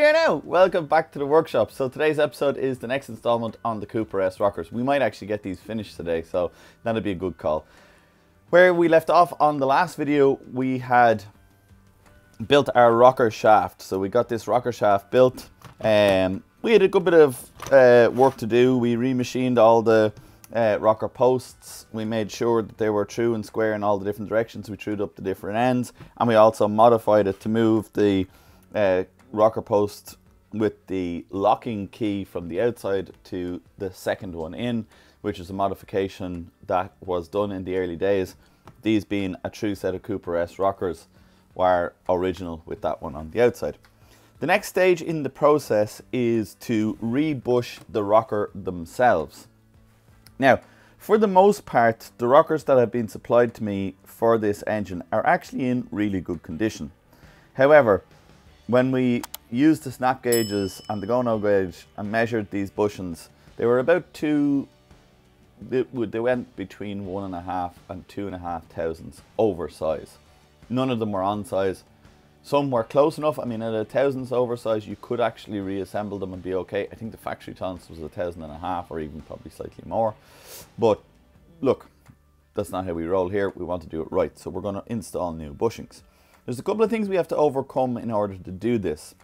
here now. Welcome back to the workshop. So today's episode is the next installment on the Cooper S rockers. We might actually get these finished today, so that'd be a good call. Where we left off on the last video, we had built our rocker shaft. So we got this rocker shaft built. Um, we had a good bit of uh, work to do. We remachined all the uh, rocker posts. We made sure that they were true and square in all the different directions. We trued up the different ends, and we also modified it to move the uh, rocker post with the locking key from the outside to the second one in, which is a modification that was done in the early days. These being a true set of Cooper S rockers were original with that one on the outside. The next stage in the process is to rebush the rocker themselves. Now, for the most part, the rockers that have been supplied to me for this engine are actually in really good condition. However, when we used the snap gauges and the go-no gauge and measured these bushings, they were about two, they, they went between one and a half and two and a half thousandths over size. None of them were on size. Some were close enough. I mean, at a thousandths oversize, you could actually reassemble them and be okay. I think the factory tolerance was a thousand and a half or even probably slightly more. But look, that's not how we roll here. We want to do it right. So we're going to install new bushings. There's a couple of things we have to overcome in order to do this.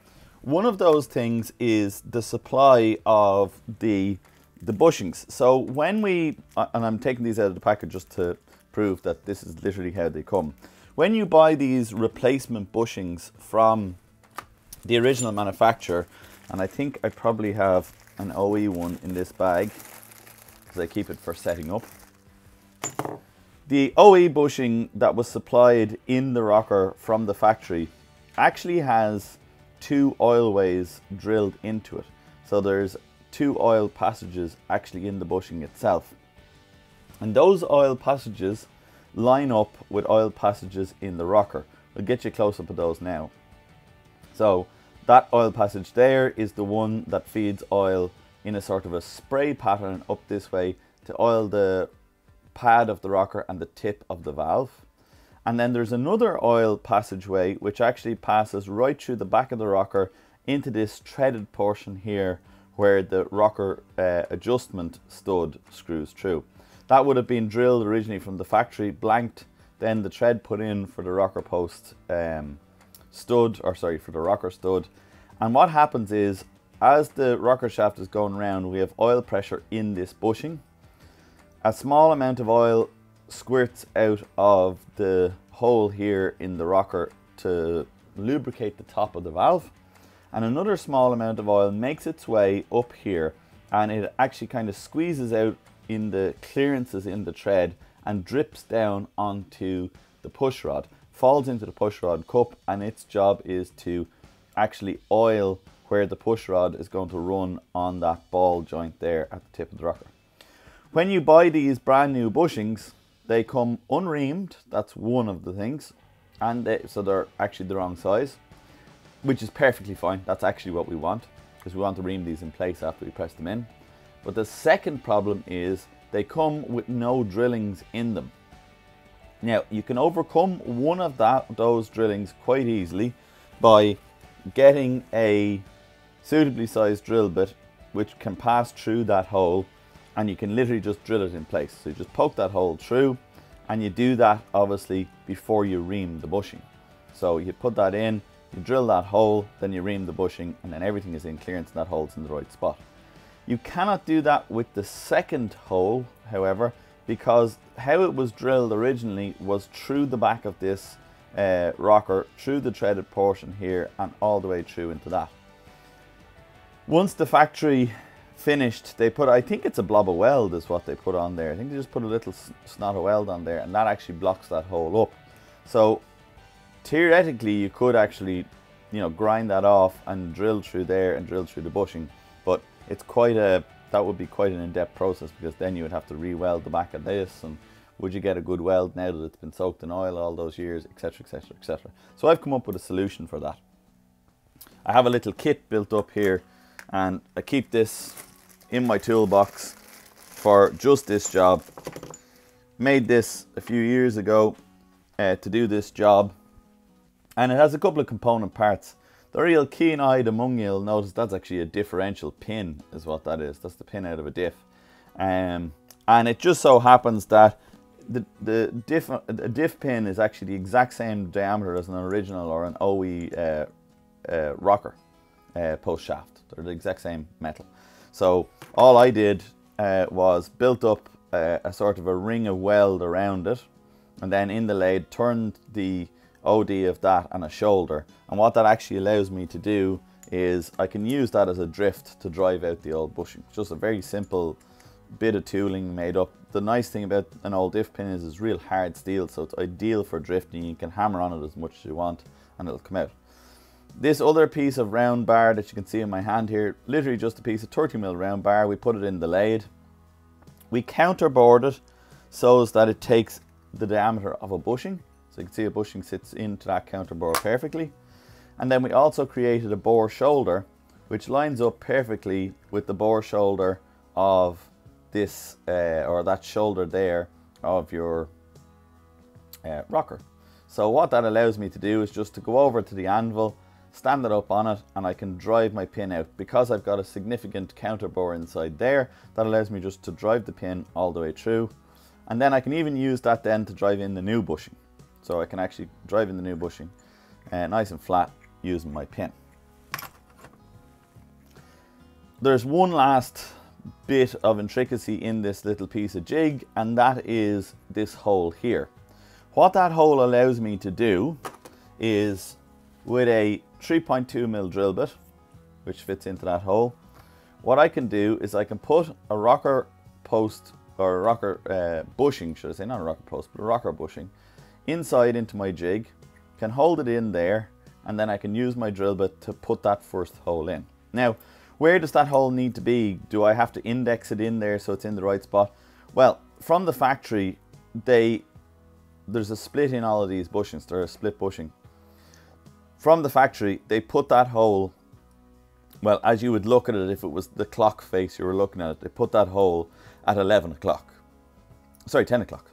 One of those things is the supply of the, the bushings. So when we, and I'm taking these out of the packet just to prove that this is literally how they come. When you buy these replacement bushings from the original manufacturer, and I think I probably have an OE one in this bag, because I keep it for setting up. The OE bushing that was supplied in the rocker from the factory actually has two oil ways drilled into it. So there's two oil passages actually in the bushing itself. And those oil passages line up with oil passages in the rocker. I'll get you close up of those now. So that oil passage there is the one that feeds oil in a sort of a spray pattern up this way to oil the pad of the rocker and the tip of the valve. And then there's another oil passageway which actually passes right through the back of the rocker into this threaded portion here where the rocker uh, adjustment stud screws through. That would have been drilled originally from the factory, blanked, then the thread put in for the rocker post um, stud, or sorry, for the rocker stud. And what happens is, as the rocker shaft is going around, we have oil pressure in this bushing. A small amount of oil squirts out of the hole here in the rocker to lubricate the top of the valve. And another small amount of oil makes its way up here and it actually kind of squeezes out in the clearances in the tread and drips down onto the push rod, falls into the push rod cup, and its job is to actually oil where the push rod is going to run on that ball joint there at the tip of the rocker. When you buy these brand new bushings, they come unreamed, that's one of the things, and they, so they're actually the wrong size, which is perfectly fine. That's actually what we want, because we want to ream these in place after we press them in. But the second problem is they come with no drillings in them. Now you can overcome one of that those drillings quite easily by getting a suitably sized drill bit which can pass through that hole and you can literally just drill it in place. So you just poke that hole through and you do that obviously before you ream the bushing. So you put that in, you drill that hole, then you ream the bushing and then everything is in clearance and that hole's in the right spot. You cannot do that with the second hole, however, because how it was drilled originally was through the back of this uh, rocker, through the threaded portion here, and all the way through into that. Once the factory finished, they put, I think it's a blob of weld is what they put on there. I think they just put a little snot of weld on there, and that actually blocks that hole up. So theoretically, you could actually, you know, grind that off and drill through there and drill through the bushing, but it's quite a that would be quite an in-depth process because then you would have to re-weld the back of this and would you get a good weld now that it's been soaked in oil all those years etc etc etc so I've come up with a solution for that I have a little kit built up here and I keep this in my toolbox for just this job made this a few years ago uh, to do this job and it has a couple of component parts The real keen-eyed among you will notice that's actually a differential pin is what that is. That's the pin out of a diff. Um, and it just so happens that the, the diff, diff pin is actually the exact same diameter as an original or an OE uh, uh, rocker uh, post shaft. They're the exact same metal. So all I did uh, was built up a, a, sort of a ring of weld around it and then in the lathe turned the OD of that and a shoulder. And what that actually allows me to do is I can use that as a drift to drive out the old bushing. Just a very simple bit of tooling made up. The nice thing about an old diff pin is it's real hard steel, so it's ideal for drifting. You can hammer on it as much as you want and it'll come out. This other piece of round bar that you can see in my hand here, literally just a piece of 30 mil round bar. We put it in the lathe. We counterbored it so that it takes the diameter of a bushing. So you can see a bushing sits into that counterbore perfectly. And then we also created a bore shoulder, which lines up perfectly with the bore shoulder of this, uh, or that shoulder there of your uh, rocker. So what that allows me to do is just to go over to the anvil, stand it up on it, and I can drive my pin out. Because I've got a significant counter bore inside there, that allows me just to drive the pin all the way through. And then I can even use that then to drive in the new bushing. So I can actually drive in the new bushing uh, nice and flat using my pin. There's one last bit of intricacy in this little piece of jig and that is this hole here. What that hole allows me to do is with a 3.2 mil drill bit which fits into that hole what I can do is I can put a rocker post or a rocker uh, bushing should I say not a rocker post but a rocker bushing inside into my jig, can hold it in there, and then I can use my drill bit to put that first hole in. Now, where does that hole need to be? Do I have to index it in there so it's in the right spot? Well, from the factory, they there's a split in all of these bushings. They're a split bushing. From the factory, they put that hole, well, as you would look at it if it was the clock face you were looking at it, they put that hole at 11 o'clock. Sorry, 10 o'clock.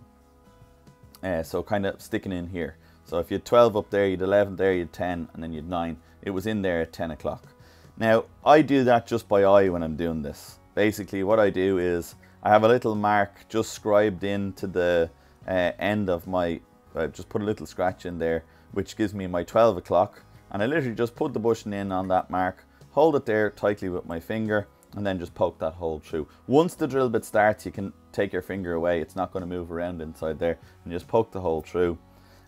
Uh, so kind of sticking in here. So if you had 12 up there, you'd 11 there, you'd 10, and then you'd 9. It was in there at 10 o'clock. Now, I do that just by eye when I'm doing this. Basically, what I do is I have a little mark just scribed into the uh, end of my, I just put a little scratch in there, which gives me my 12 o'clock. And I literally just put the bushing in on that mark, hold it there tightly with my finger, and then just poke that hole through. Once the drill bit starts, you can take your finger away. It's not going to move around inside there. And just poke the hole through.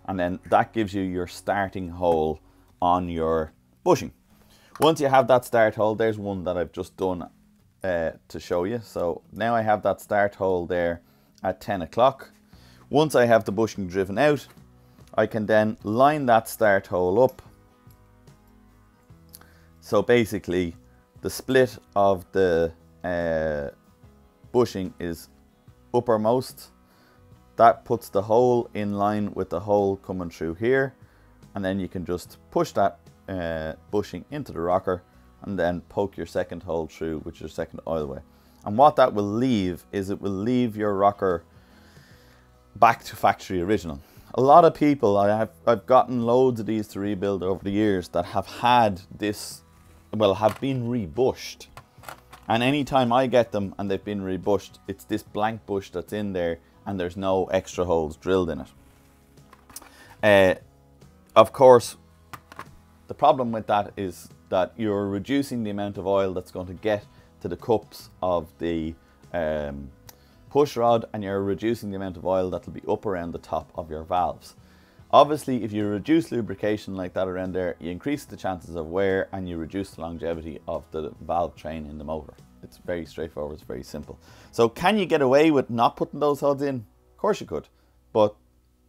And then that gives you your starting hole on your bushing. Once you have that start hole, there's one that I've just done uh, to show you. So now I have that start hole there at 10 o'clock. Once I have the bushing driven out, I can then line that start hole up. So basically, the split of the uh, bushing is uppermost. That puts the hole in line with the hole coming through here. And then you can just push that uh, bushing into the rocker and then poke your second hole through, which is your second oil way. And what that will leave is it will leave your rocker back to factory original. A lot of people, I have, I've gotten loads of these to rebuild over the years that have had this well, have been rebushed. And anytime I get them and they've been rebushed, it's this blank bush that's in there and there's no extra holes drilled in it. Uh, of course, the problem with that is that you're reducing the amount of oil that's going to get to the cups of the um, push rod and you're reducing the amount of oil that will be up around the top of your valves. Obviously, if you reduce lubrication like that around there, you increase the chances of wear and you reduce the longevity of the valve train in the motor. It's very straightforward, it's very simple. So can you get away with not putting those HUDs in? Of course you could, but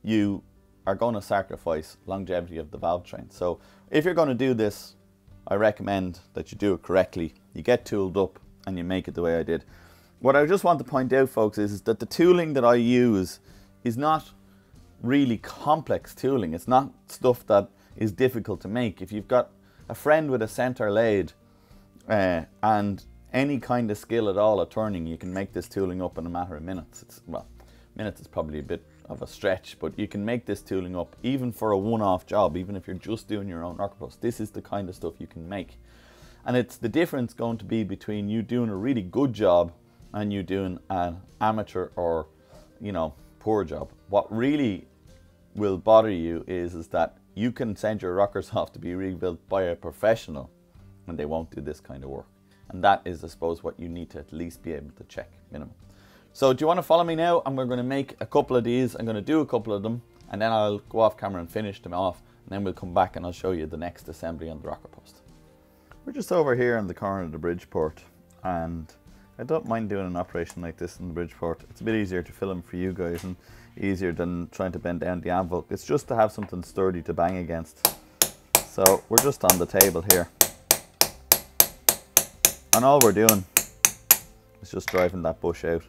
you are going to sacrifice longevity of the valve train. So if you're going to do this, I recommend that you do it correctly. You get tooled up and you make it the way I did. What I just want to point out, folks, is, is that the tooling that I use is not really complex tooling. It's not stuff that is difficult to make. If you've got a friend with a center lathe uh, and any kind of skill at all at turning, you can make this tooling up in a matter of minutes. It's, well, minutes is probably a bit of a stretch, but you can make this tooling up even for a one-off job, even if you're just doing your own rocker. This is the kind of stuff you can make. And it's the difference going to be between you doing a really good job and you doing an amateur or, you know, poor job. What really will bother you is, is that you can send your rockers off to be rebuilt by a professional and they won't do this kind of work. And that is, I suppose, what you need to at least be able to check minimum. So do you want to follow me now? And we're going to make a couple of these. I'm going to do a couple of them and then I'll go off camera and finish them off. And then we'll come back and I'll show you the next assembly on the rocker post. We're just over here in the corner of the Bridgeport and I don't mind doing an operation like this in the Bridgeport. It's a bit easier to film for you guys and easier than trying to bend down the anvil. It's just to have something sturdy to bang against. So we're just on the table here. And all we're doing is just driving that bush out.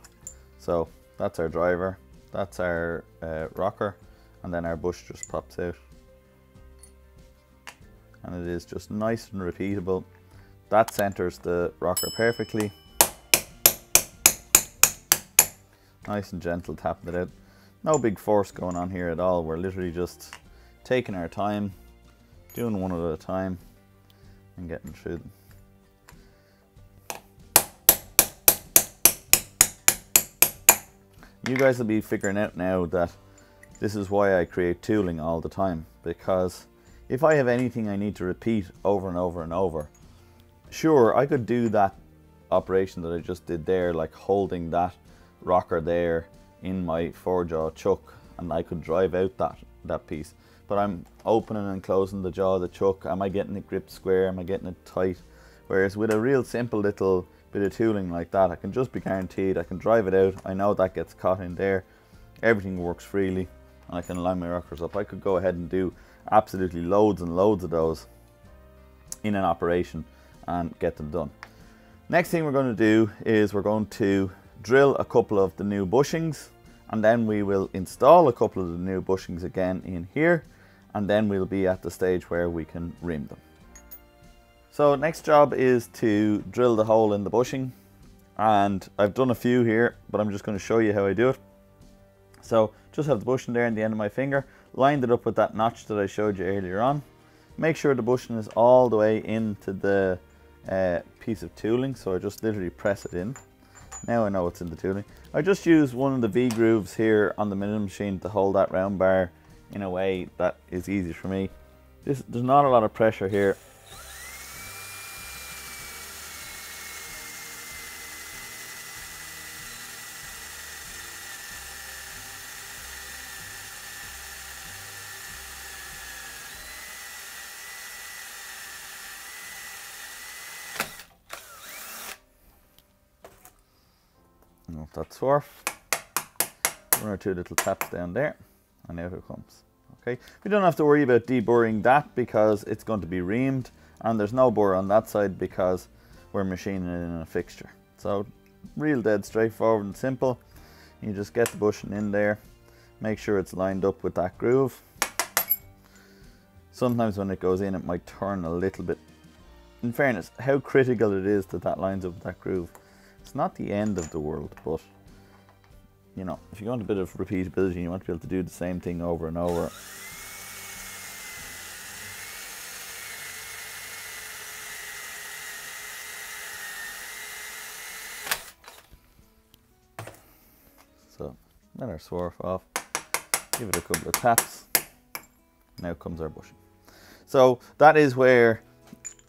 So that's our driver, that's our uh, rocker, and then our bush just pops out. And it is just nice and repeatable. That centers the rocker perfectly. Nice and gentle tapping it out. No big force going on here at all. We're literally just taking our time, doing one at a time, and getting through them. You guys will be figuring out now that this is why I create tooling all the time because if I have anything I need to repeat over and over and over, sure, I could do that operation that I just did there, like holding that rocker there in my four jaw chuck and I could drive out that, that piece. But I'm opening and closing the jaw of the chuck. Am I getting it gripped square? Am I getting it tight? Whereas with a real simple little bit of tooling like that, I can just be guaranteed I can drive it out. I know that gets caught in there. Everything works freely and I can line my rockers up. I could go ahead and do absolutely loads and loads of those in an operation and get them done. Next thing we're going to do is we're going to drill a couple of the new bushings and then we will install a couple of the new bushings again in here and then we'll be at the stage where we can ream them. So next job is to drill the hole in the bushing and I've done a few here but I'm just going to show you how I do it. So just have the bushing there in the end of my finger, lined it up with that notch that I showed you earlier on. Make sure the bushing is all the way into the uh, piece of tooling so I just literally press it in. Now I know what's in the tooling. I just use one of the V-grooves here on the milling machine to hold that round bar in a way that is easy for me. This, there's not a lot of pressure here off that One or two little taps down there and out it comes. Okay, we don't have to worry about deburring that because it's going to be reamed and there's no bore on that side because we're machining it in a fixture. So real dead straightforward and simple. You just get the bushing in there, make sure it's lined up with that groove. Sometimes when it goes in it might turn a little bit. In fairness, how critical it is that that lines up with that groove it's not the end of the world, but you know, if you want a bit of repeatability, you want to be able to do the same thing over and over. So, let our swerve off, give it a couple of taps. Now comes our bushing. So that is where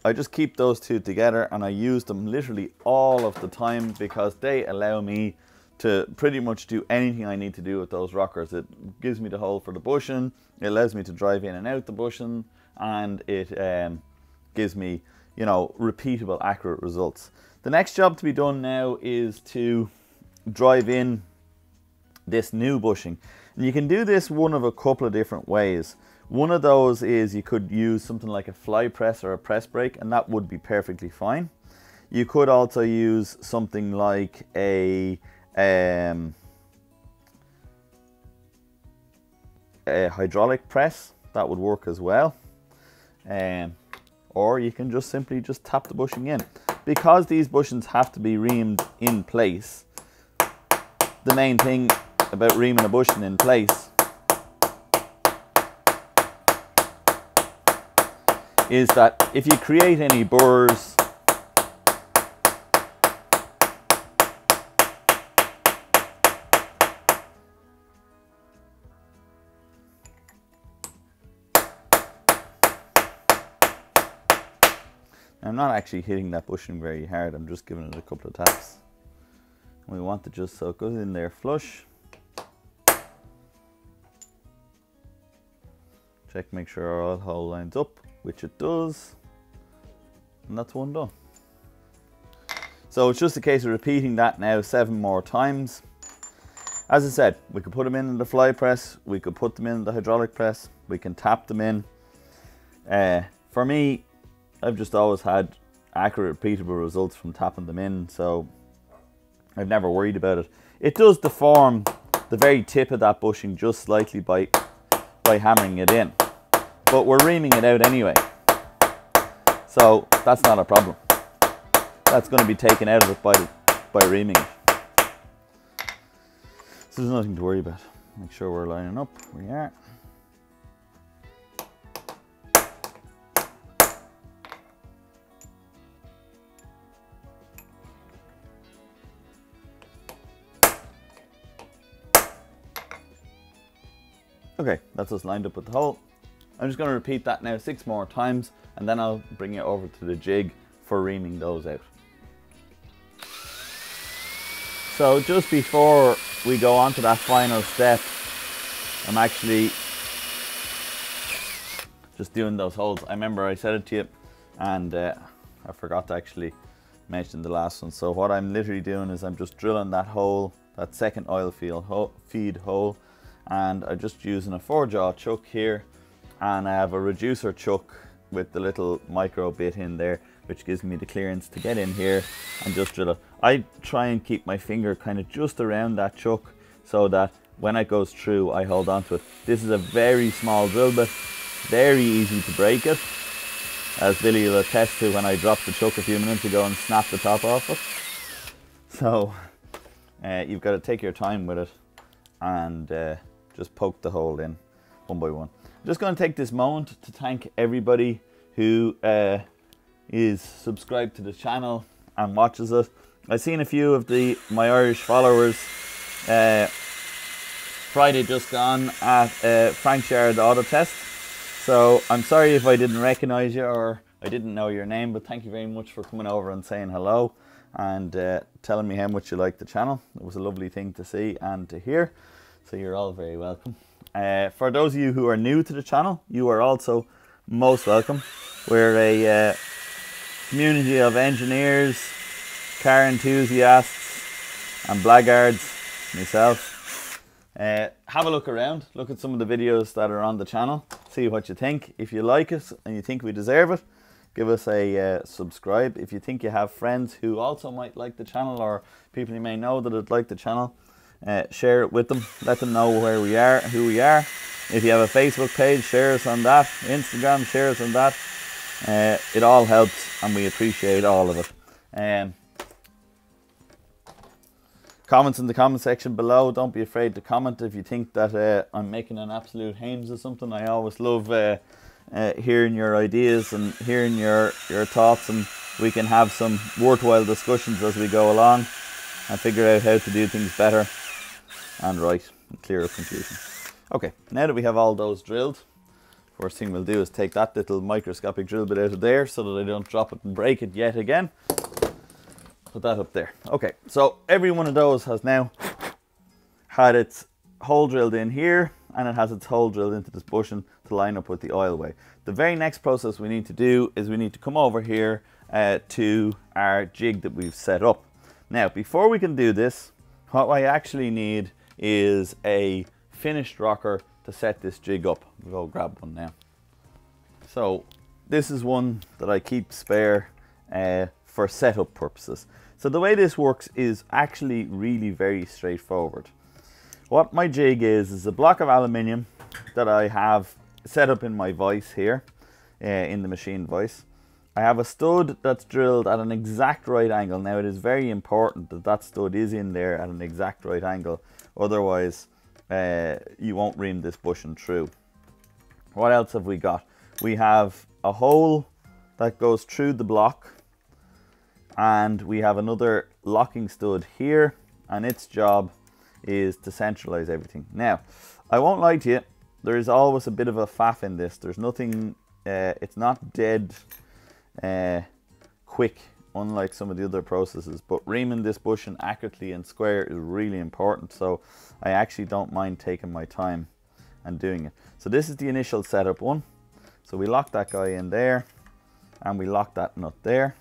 I just keep those two together and I use them literally all of the time because they allow me to pretty much do anything I need to do with those rockers. It gives me the hole for the bushing, it allows me to drive in and out the bushing, and it um, gives me, you know, repeatable, accurate results. The next job to be done now is to drive in this new bushing. And you can do this one of a couple of different ways. One of those is you could use something like a fly press or a press brake and that would be perfectly fine. You could also use something like a, um, a hydraulic press, that would work as well. Um, or you can just simply just tap the bushing in. Because these bushings have to be reamed in place, the main thing about reaming a bushing in place is that if you create any burrs not actually hitting that bushing very hard, I'm just giving it a couple of taps. We want to just so it goes in there flush. Check, make sure our oil hole lines up, which it does. And that's one done. So it's just a case of repeating that now seven more times. As I said, we could put them in the fly press, we could put them in the hydraulic press, we can tap them in. Uh, for me, I've just always had accurate, repeatable results from tapping them in, so I've never worried about it. It does deform the very tip of that bushing just slightly by, by hammering it in, but we're reaming it out anyway, so that's not a problem. That's going to be taken out of it by, by reaming it. So there's nothing to worry about. Make sure we're lining up. We are. Okay, that's us lined up with the hole. I'm just going to repeat that now six more times and then I'll bring it over to the jig for reaming those out. So just before we go on to that final step, I'm actually just doing those holes. I remember I said it to you and uh, I forgot to actually mention the last one. So what I'm literally doing is I'm just drilling that hole, that second oil field ho feed hole and I'm just using a four jaw chuck here and I have a reducer chuck with the little micro bit in there which gives me the clearance to get in here and just drill it. I try and keep my finger kind of just around that chuck so that when it goes through I hold on to it. This is a very small drill bit, very easy to break it as Billy will attest to when I dropped the chuck a few minutes ago and snapped the top off it. So uh, you've got to take your time with it and uh, just poke the hole in one by one. I'm just going to take this moment to thank everybody who uh, is subscribed to the channel and watches it. I've seen a few of the my Irish followers uh, Friday just gone at uh, Frank's Yard Auto Test. So I'm sorry if I didn't recognize you or I didn't know your name, but thank you very much for coming over and saying hello and uh, telling me how much you like the channel. It was a lovely thing to see and to hear. So you're all very welcome. Uh, for those of you who are new to the channel, you are also most welcome. We're a uh, community of engineers, car enthusiasts, and blackguards, myself. Uh, have a look around, look at some of the videos that are on the channel, see what you think. If you like it and you think we deserve it, give us a uh, subscribe. If you think you have friends who also might like the channel or people you may know that would like the channel, uh, share it with them. Let them know where we are, who we are. If you have a Facebook page, share us on that. Instagram, share us on that. Uh, it all helps and we appreciate all of it. Um, comments in the comment section below. Don't be afraid to comment if you think that uh, I'm making an absolute hames of something. I always love uh, uh, hearing your ideas and hearing your, your thoughts and we can have some worthwhile discussions as we go along and figure out how to do things better and right and clear up confusion. Okay, now that we have all those drilled, first thing we'll do is take that little microscopic drill bit out of there so that I don't drop it and break it yet again. Put that up there. Okay, so every one of those has now had its hole drilled in here and it has its hole drilled into this bushing to line up with the oil way. The very next process we need to do is we need to come over here uh, to our jig that we've set up. Now, before we can do this, what I actually need is a finished rocker to set this jig up. We'll grab one now. So this is one that I keep spare uh, for setup purposes. So the way this works is actually really very straightforward. What my jig is, is a block of aluminium that I have set up in my vise here, uh, in the machine vise. I have a stud that's drilled at an exact right angle. Now it is very important that that stud is in there at an exact right angle. Otherwise, uh, you won't ream this bushing through. What else have we got? We have a hole that goes through the block and we have another locking stud here and its job is to centralize everything. Now, I won't lie to you, there is always a bit of a faff in this. There's nothing, uh, it's not dead uh, quick, unlike some of the other processes. But reaming this bushing accurately and square is really important. So I actually don't mind taking my time and doing it. So this is the initial setup one. So we lock that guy in there and we lock that nut there.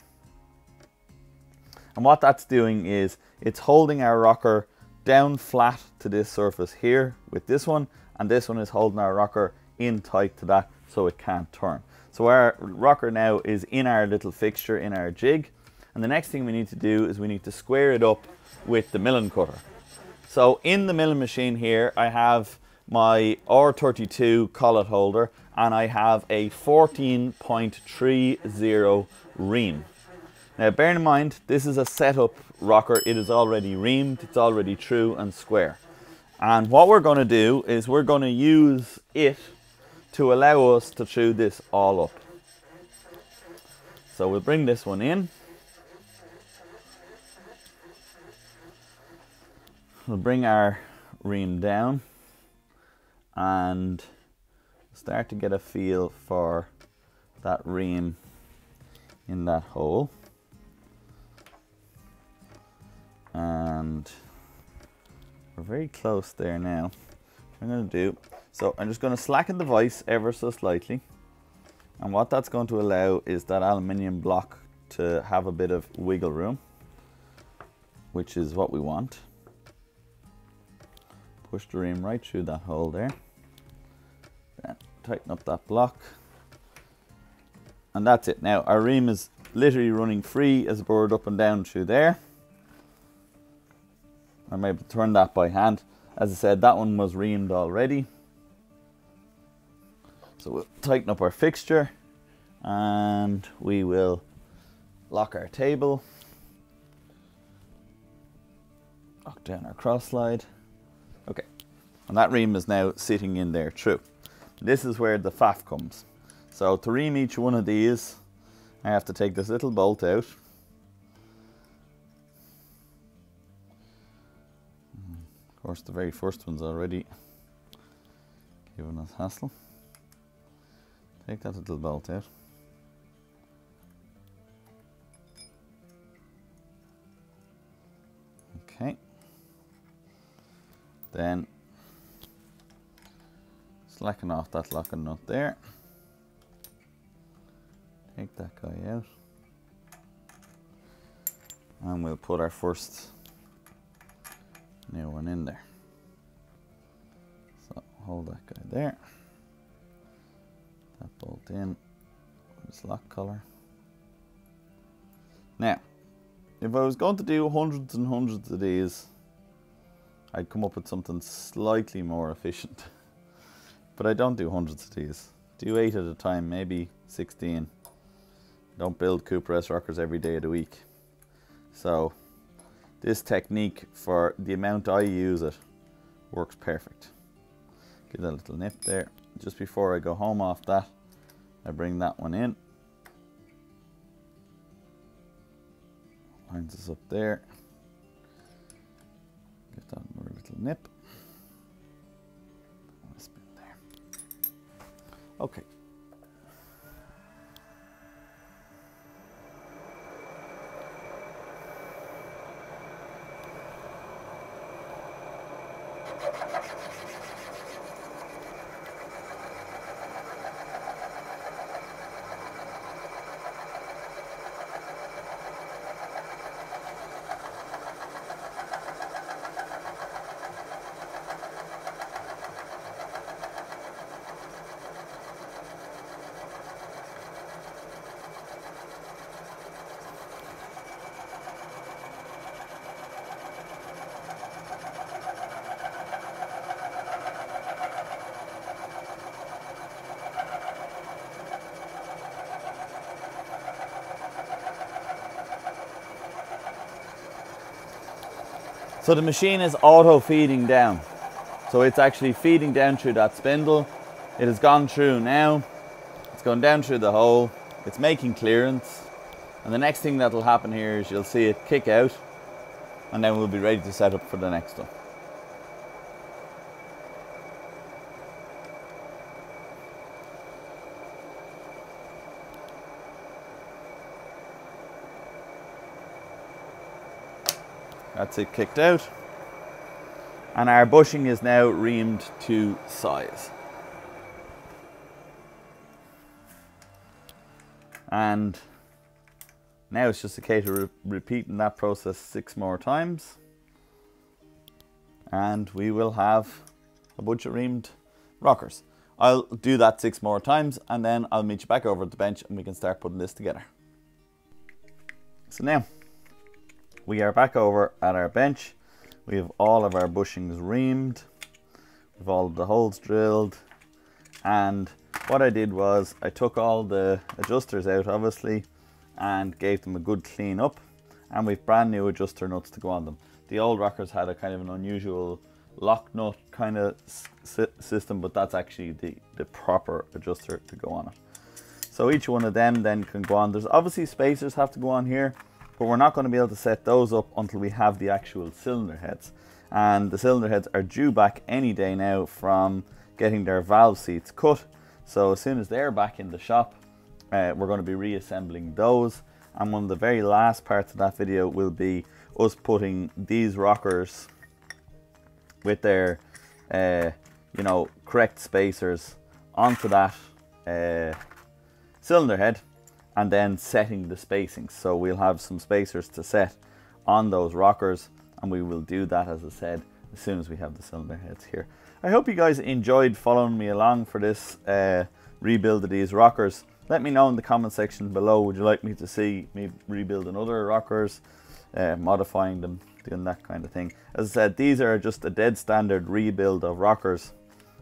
And what that's doing is it's holding our rocker down flat to this surface here with this one and this one is holding our rocker in tight to that so it can't turn. So our rocker now is in our little fixture in our jig and the next thing we need to do is we need to square it up with the milling cutter. So in the milling machine here I have my ER32 collet holder and I have a 14.30 ream. Now bear in mind this is a setup rocker, it is already reamed, it's already true and square. And what we're going to do is we're going to use it to allow us to chew this all up. So we'll bring this one in. We'll bring our ream down and start to get a feel for that ream in that hole. And we're very close there now. I'm going to do, so I'm just going to slacken the vise ever so slightly. And what that's going to allow is that aluminium block to have a bit of wiggle room, which is what we want. Push the ream right through that hole there. Then tighten up that block. And that's it. Now our ream is literally running free as a board up and down through there. I'm able to turn that by hand. As I said, that one was reamed already. So we'll tighten up our fixture and we will lock our table. Lock down our cross slide. And that ream is now sitting in there true. This is where the faff comes. So to ream each one of these, I have to take this little bolt out Of course the very first one's already giving us hassle. Take that little bolt out. Okay. Then slacken off that locking nut there. Take that guy out. And we'll put our first new one in there. So hold that guy there. That bolt in. This lock color. Now, if I was going to do hundreds and hundreds of these, I'd come up with something slightly more efficient. But I don't do hundreds of these. Do eight at a time, maybe 16. Don't build Cooper S rockers every day of the week. So this technique for the amount I use it works perfect. Give that a little nip there. Just before I go home off that, I bring that one in. Lines us up there. Give that another little nip. Okay. So the machine is auto feeding down. So it's actually feeding down through that spindle. It has gone through now. It's going down through the hole. It's making clearance. And the next thing that will happen here is you'll see it kick out and then we'll be ready to set up for the next one. That's it kicked out and our bushing is now reamed to size. And now it's just a case of re repeating that process six more times. And we will have a bunch of reamed rockers. I'll do that six more times and then I'll meet you back over at the bench and we can start putting this together. So now we are back over at our bench we have all of our bushings reamed. We've all the holes drilled. And what I did was I took all the adjusters out, obviously, and gave them a good clean up. And we've brand new adjuster nuts to go on them. The old rockers had a kind of an unusual lock nut kind of system, but that's actually the, the proper adjuster to go on it. So each one of them then can go on. There's obviously spacers have to go on here but we're not going to be able to set those up until we have the actual cylinder heads. And the cylinder heads are due back any day now from getting their valve seats cut. So as soon as they're back in the shop, uh, we're going to be reassembling those. And one of the very last parts of that video will be us putting these rockers with their, uh, you know, correct spacers onto that uh, cylinder head and then setting the spacings. So we'll have some spacers to set on those rockers and we will do that as I said as soon as we have the cylinder heads here. I hope you guys enjoyed following me along for this uh, rebuild of these rockers. Let me know in the comment section below, would you like me to see me rebuilding other rockers, uh, modifying them, doing that kind of thing. As I said, these are just a dead standard rebuild of rockers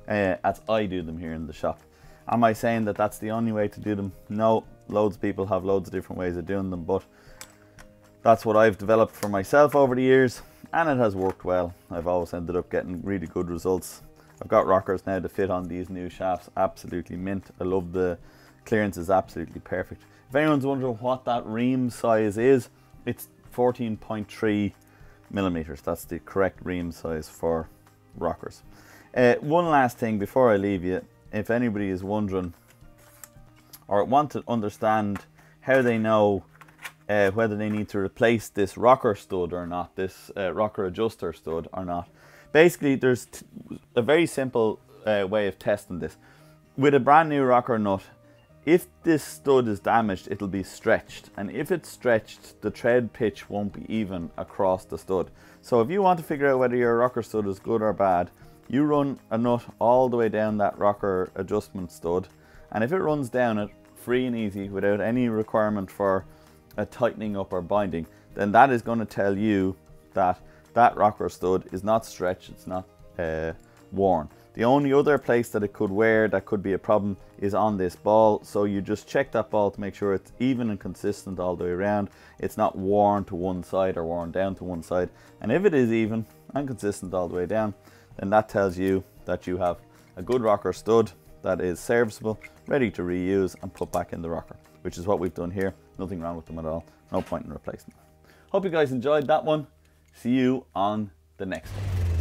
uh, as I do them here in the shop. Am I saying that that's the only way to do them? No, loads of people have loads of different ways of doing them, but that's what I've developed for myself over the years, and it has worked well. I've always ended up getting really good results. I've got rockers now to fit on these new shafts, absolutely mint. I love the clearance is absolutely perfect. If anyone's wondering what that ream size is, it's 14.3 millimeters. That's the correct ream size for rockers. Uh, one last thing before I leave you, if anybody is wondering or want to understand how they know uh, whether they need to replace this rocker stud or not, this uh, rocker adjuster stud or not. Basically, there's a very simple uh, way of testing this. With a brand new rocker nut, if this stud is damaged, it'll be stretched. And if it's stretched, the tread pitch won't be even across the stud. So if you want to figure out whether your rocker stud is good or bad, you run a nut all the way down that rocker adjustment stud and if it runs down it free and easy without any requirement for a tightening up or binding then that is going to tell you that that rocker stud is not stretched it's not uh, worn. The only other place that it could wear that could be a problem is on this ball so you just check that ball to make sure it's even and consistent all the way around. It's not worn to one side or worn down to one side. And if it is even and consistent all the way down then that tells you that you have a good rocker stud that is serviceable, ready to reuse and put back in the rocker, which is what we've done here. Nothing wrong with them at all. No point in replacing them. Hope you guys enjoyed that one. See you on the next one.